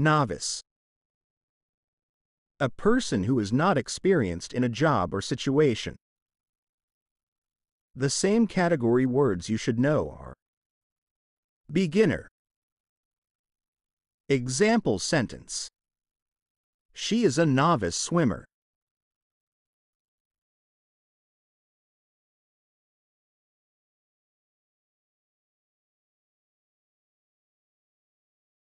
Novice. A person who is not experienced in a job or situation. The same category words you should know are Beginner Example sentence She is a novice swimmer.